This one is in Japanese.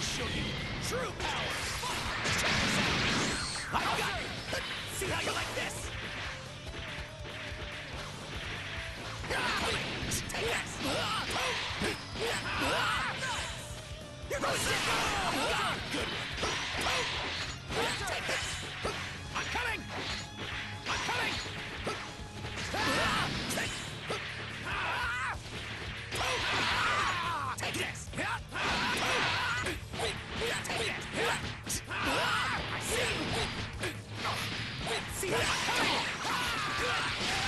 show you true power! はあ!